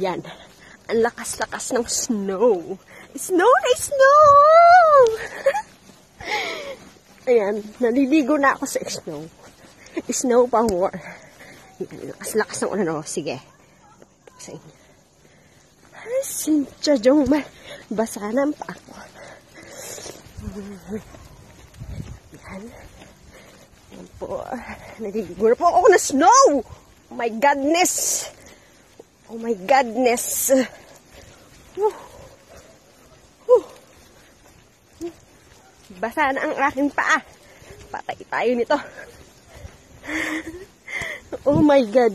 Ayan. Ang lakas-lakas ng snow. Snow na snow! Ayan. Naliligo na ako sa snow. Snow power. Ayan. Lakas-lakas ng ulan. Oh, sige. Sa inyo. Sincha jong ma. Basa na ang paa ko. Ayan. Ayan po. Naliligo na po ako na snow! Oh my godness! Oh my godness! Whew. Whew. Basa na ang aking paa. Patay tayo nito. Oh my God.